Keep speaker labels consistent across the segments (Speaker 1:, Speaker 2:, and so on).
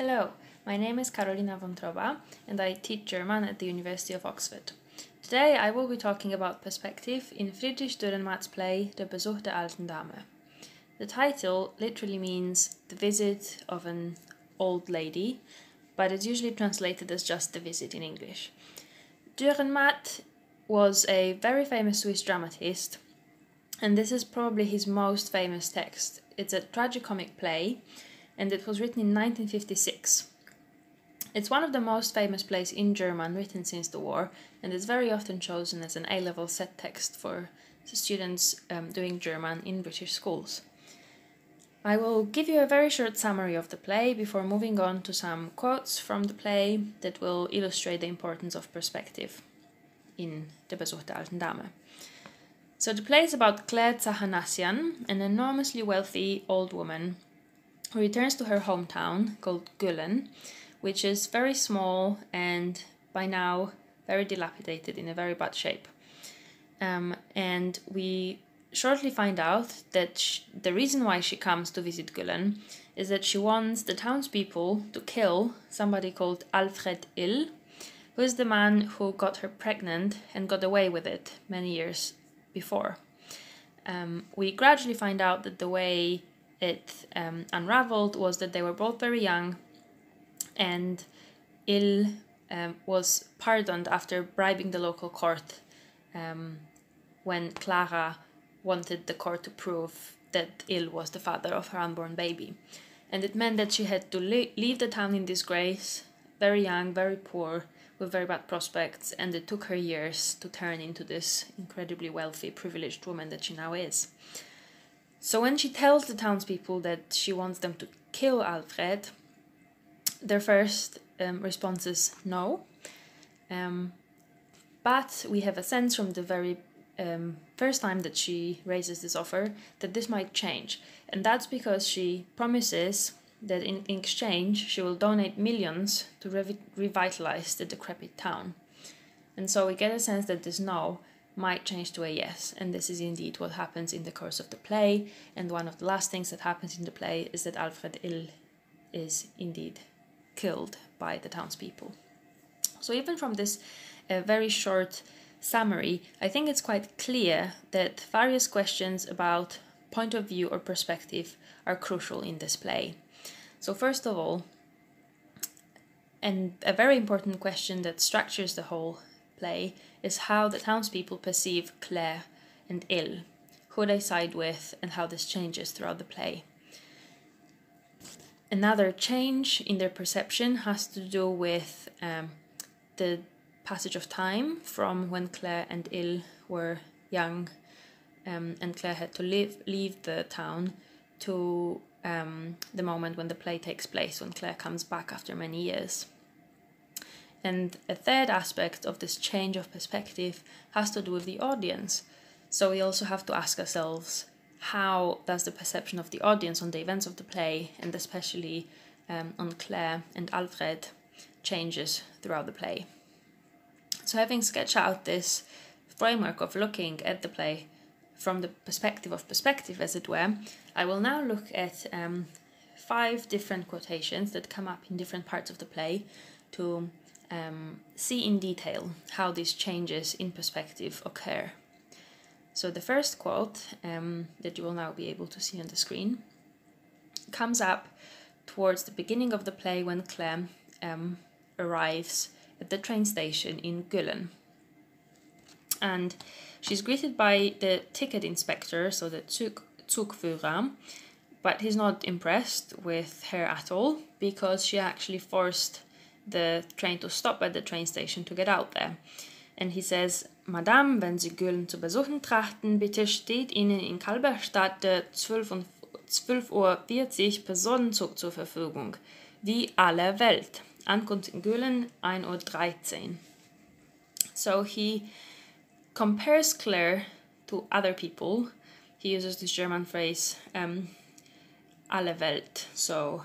Speaker 1: Hello, my name is Karolina Wątroba and I teach German at the University of Oxford. Today I will be talking about perspective in Friedrich Dürrenmatt's play Der Besuch der alten Dame. The title literally means the visit of an old lady, but it's usually translated as just the visit in English. Dürrenmatt was a very famous Swiss dramatist, and this is probably his most famous text. It's a tragicomic play and it was written in 1956. It's one of the most famous plays in German written since the war, and it's very often chosen as an A level set text for students um, doing German in British schools. I will give you a very short summary of the play before moving on to some quotes from the play that will illustrate the importance of perspective in Der Besuch alten Dame. So the play is about Claire Zachanassian, an enormously wealthy old woman returns to her hometown called Güllen, which is very small and by now very dilapidated in a very bad shape. Um, and we shortly find out that sh- the reason why she comes to visit Güllen is that she wants the townspeople to kill somebody called Alfred Ill, who is the man who got her pregnant and got away with it many years before. Um, we gradually find out that the way it um, unraveled was that they were both very young, and Ill um, was pardoned after bribing the local court um, when Clara wanted the court to prove that Ill was the father of her unborn baby. And it meant that she had to le- leave the town in disgrace, very young, very poor, with very bad prospects, and it took her years to turn into this incredibly wealthy, privileged woman that she now is. So when she tells the townspeople that she wants them to kill Alfred, their first um, response is no. Um, but we have a sense from the very um, first time that she raises this offer that this might change. And that's because she promises that in, exchange she will donate millions to revi- revitalize the decrepit town. And so we get a sense that this no might change to a yes. And this is indeed what happens in the course of the play. And one of the last things that happens in the play is that Alfred Ill is indeed killed by the townspeople. So, even from this uh, very short summary, I think it's quite clear that various questions about point of view or perspective are crucial in this play. So, first of all, and a very important question that structures the whole play is how the townspeople perceive Claire and Ill, who they side with, and how this changes throughout the play. Another change in their perception has to do with um, the passage of time from when Claire and Ill were young um, and Claire had to leave, leave the town to um, the moment when the play takes place, when Claire comes back after many years. And a third aspect of this change of perspective has to do with the audience. So we also have to ask ourselves how does the perception of the audience on the events of the play, and especially um, on Claire and Alfred, changes throughout the play. So, having sketched out this framework of looking at the play from the perspective of perspective, as it were, I will now look at um, five different quotations that come up in different parts of the play to um, see in detail how these changes in perspective occur. So, the first quote um, that you will now be able to see on the screen comes up towards the beginning of the play when Clem um, arrives at the train station in Güllen. And she's greeted by the ticket inspector, so the Zug, Zugführer, but he's not impressed with her at all because she actually forced the train to stop at the train station to get out there. And he says, Madame, wenn Sie Güllen zu besuchen trachten, bitte steht Ihnen in Kalberstadt der 12 12.40 Uhr Personenzug zur Verfügung, wie aller Welt. Ankunft in Güllen 1.13 Uhr. So he compares Claire to other people. He uses this German phrase, um, alle Welt, so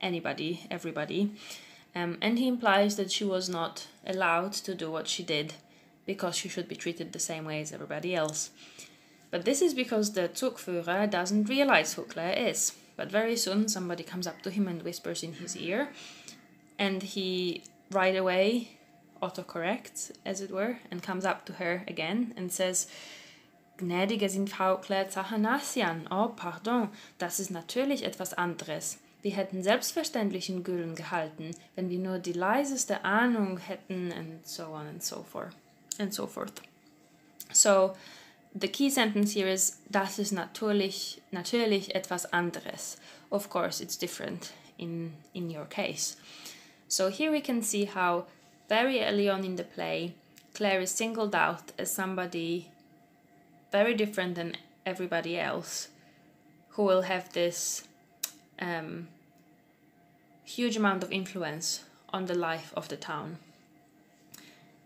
Speaker 1: anybody, everybody. Um, and he implies that she was not allowed to do what she did because she should be treated the same way as everybody else. But this is because the Zugführer doesn't realize who Claire is. But very soon, somebody comes up to him and whispers in his ear, and he right away autocorrects, as it were, and comes up to her again and says, Gnädige sind Frau Claire Zachanassian. Oh, pardon, das ist natürlich etwas anderes. Wir hätten selbstverständlich in Güllen gehalten, wenn wir nur die leiseste Ahnung hätten, and so on and so forth. And so forth. So, the key sentence here is das ist natürlich, natürlich etwas anderes. Of course, it's different in, in your case. So here we can see how very early on in the play, Claire is singled out as somebody very different than everybody else who will have this um, huge amount of influence on the life of the town.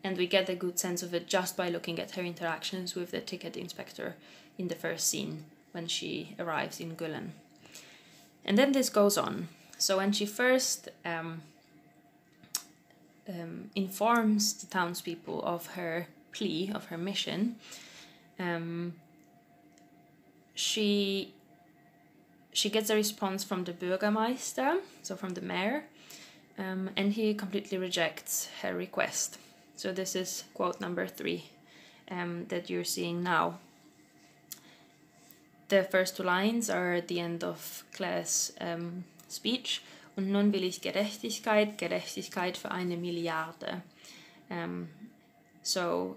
Speaker 1: And we get a good sense of it just by looking at her interactions with the ticket inspector in the first scene when she arrives in Güllen. And then this goes on. So when she first um, um, informs the townspeople of her plea, of her mission, um, she she gets a response from the Bürgermeister, so from the mayor, um, and he completely rejects her request. So this is quote number three um, that you're seeing now. The first two lines are at the end of Claire's um, speech. Und nun will ich Gerechtigkeit, Gerechtigkeit für eine Milliarde. Um, so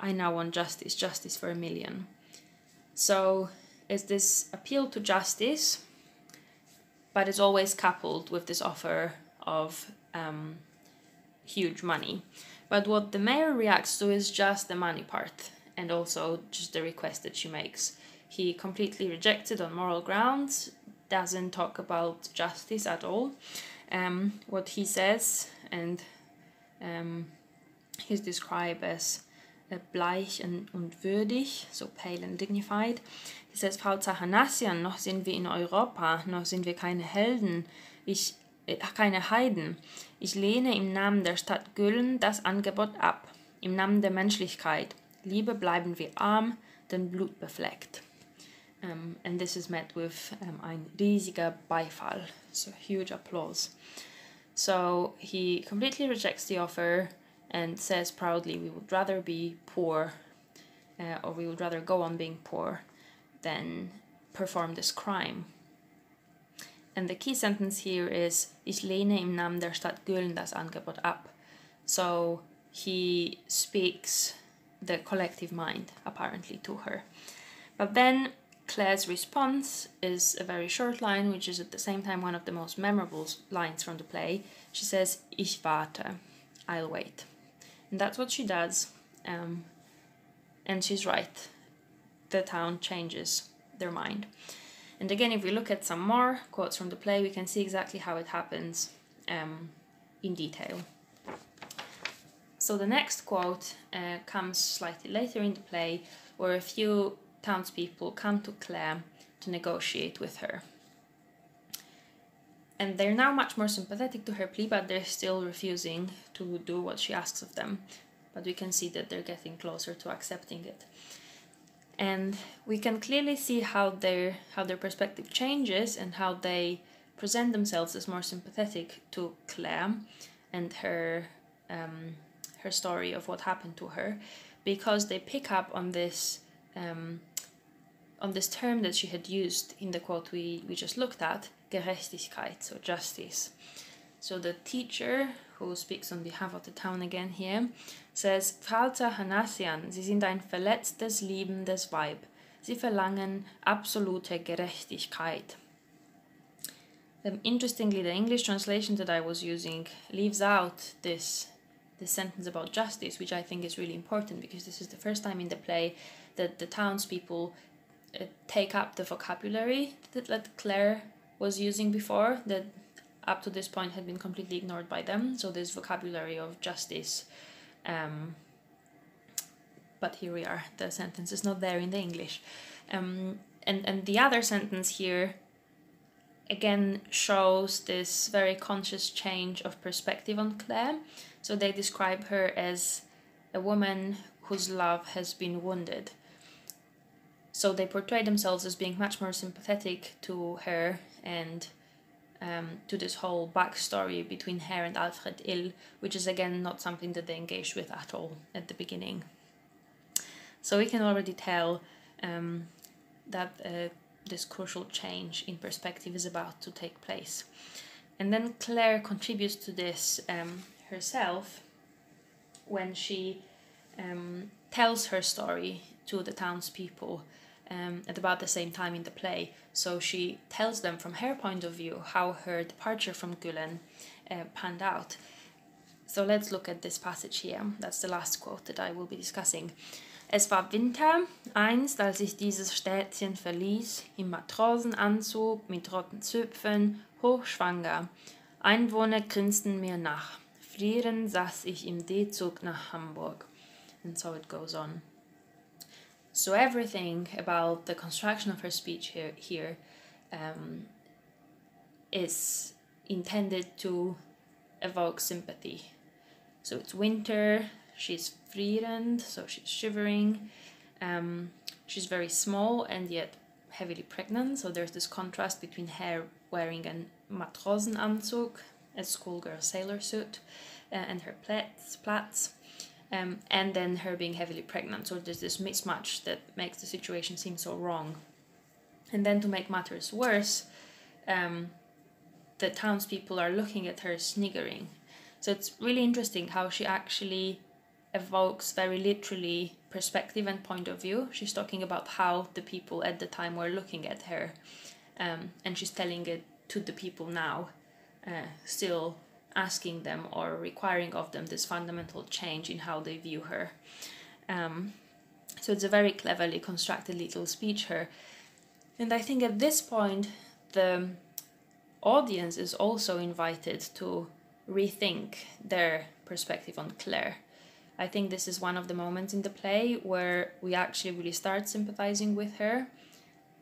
Speaker 1: I now want justice, justice for a million. So is this appeal to justice, but it's always coupled with this offer of um, huge money. But what the mayor reacts to is just the money part and also just the request that she makes. He completely rejects it on moral grounds, doesn't talk about justice at all. Um, what he says, and um, he's described as bleich and, und würdig, so pale and dignified. He says, Frau Zachanassian, noch sind wir in Europa, noch sind wir keine Helden, ich, äh, keine Heiden. Ich lehne im Namen der Stadt Güllen das Angebot ab, im Namen der Menschlichkeit. Liebe bleiben wir arm, denn blutbefleckt. Um, and this is met with um, ein riesiger Beifall, so huge applause. So he completely rejects the offer and says proudly, We would rather be poor, uh, or we would rather go on being poor than perform this crime. And the key sentence here is Ich lehne im Namen der Stadt Güllen das Angebot ab. So he speaks the collective mind, apparently, to her. But then Claire's response is a very short line, which is at the same time one of the most memorable lines from the play. She says, Ich warte, I'll wait. And that's what she does. Um, and she's right. The town changes their mind. And again, if we look at some more quotes from the play, we can see exactly how it happens um, in detail. So the next quote uh, comes slightly later in the play, where a few townspeople come to Claire to negotiate with her. And they're now much more sympathetic to her plea, but they're still refusing to do what she asks of them. But we can see that they're getting closer to accepting it. And we can clearly see how their how their perspective changes and how they present themselves as more sympathetic to Claire and her um, her story of what happened to her, because they pick up on this um, on this term that she had used in the quote we, we just looked at, Gerechtigkeit, so justice. So the teacher, who speaks on behalf of the town again here, says, Frau Zachanassian, Sie sind ein verletztes, liebendes Weib. Sie verlangen absolute Gerechtigkeit. Um, interestingly, the English translation that I was using leaves out this this sentence about justice, which I think is really important because this is the first time in the play that the townspeople uh, take up the vocabulary that, that Claire was using before that up to this point had been completely ignored by them. So this vocabulary of justice. Um, but here we are. The sentence is not there in the English. Um, and, and the other sentence here again shows this very conscious change of perspective on Claire. So they describe her as a woman whose love has been wounded so they portray themselves as being much more sympathetic to her and um, to this whole backstory between her and Alfred Ill, which is again not something that they engaged with at all at the beginning. So we can already tell um, that uh, this crucial change in perspective is about to take place. And then Claire contributes to this um, herself when she um, tells her story to the townspeople um, at about the same time in the play. So she tells them from her point of view how her departure from Gülen uh, panned out. So let's look at this passage here. That's the last quote that I will be discussing. Es war Winter, einst als ich dieses Städtchen verließ, im Matrosenanzug mit roten Zöpfen, hochschwanger. Einwohner grinsten mir nach. Frierend saß ich im D-Zug nach Hamburg. And so it goes on. So everything about the construction of her speech here, here um, is intended to evoke sympathy. So it's winter, she's frierend, so she's shivering. Um, she's very small and yet heavily pregnant, so there's this contrast between her wearing a Matrosenanzug, a schoolgirl sailor suit, uh, and her plaits, plaits um, and then her being heavily pregnant. So there's this mismatch that makes the situation seem so wrong. And then to make matters worse, um, the townspeople are looking at her sniggering. So it's really interesting how she actually evokes very literally perspective and point of view. She's talking about how the people at the time were looking at her, um, and she's telling it to the people now, uh, still asking them or requiring of them this fundamental change in how they view her. Um, so it's a very cleverly constructed little speech here. And I think at this point, the audience is also invited to rethink their perspective on Claire. I think this is one of the moments in the play where we actually really start sympathizing with her.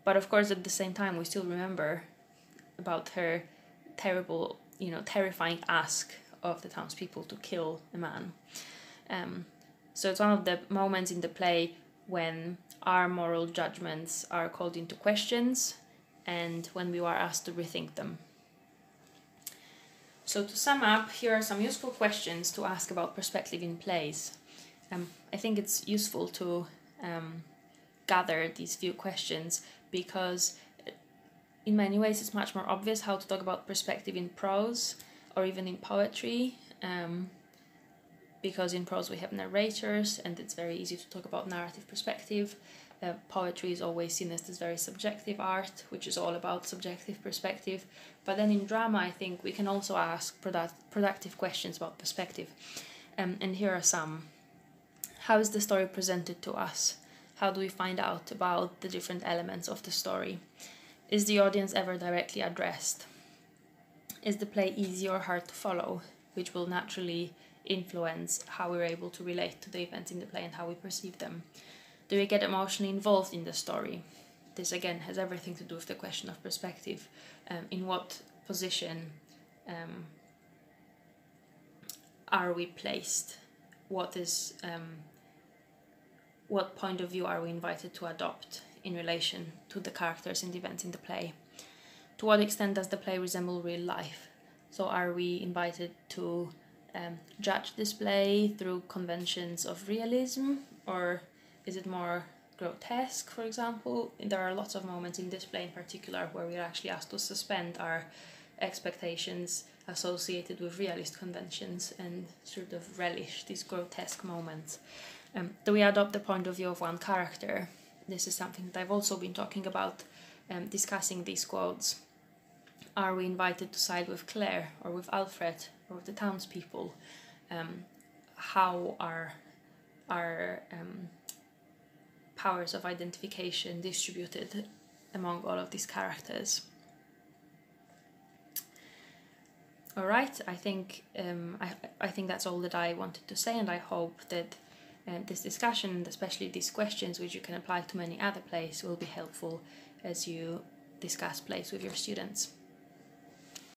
Speaker 1: But of course, at the same time, we still remember about her terrible you know terrifying ask of the townspeople to kill a man. Um, so it's one of the moments in the play when our moral judgments are called into questions and when we are asked to rethink them. So to sum up, here are some useful questions to ask about perspective in plays. Um, I think it's useful to um, gather these few questions because in many ways it's much more obvious how to talk about perspective in prose or even in poetry um, because in prose we have narrators and it's very easy to talk about narrative perspective. Uh, poetry is always seen as this very subjective art which is all about subjective perspective. But then in drama i think we can also ask product- productive questions about perspective. Um, and here are some. How is the story presented to us? How do we find out about the different elements of the story is the audience ever directly addressed? Is the play easy or hard to follow, which will naturally influence how we're able to relate to the events in the play and how we perceive them? Do we get emotionally involved in the story? This again has everything to do with the question of perspective. Um, in what position um, are we placed? What is um, what point of view are we invited to adopt in relation to the characters and events in the play. To what extent does the play resemble real life? So, are we invited to um, judge this play through conventions of realism, or is it more grotesque, for example? There are lots of moments in this play in particular where we're actually asked to suspend our expectations associated with realist conventions and sort of relish these grotesque moments. Um, do we adopt the point of view of one character this is something that I've also been talking about um, discussing these quotes. Are we invited to side with Claire or with Alfred or with the townspeople? Um, how are our um, powers of identification distributed among all of these characters? All right, I think um, I, I think that's all that I wanted to say, and I hope that and this discussion, especially these questions, which you can apply to many other plays, will be helpful as you discuss plays with your students.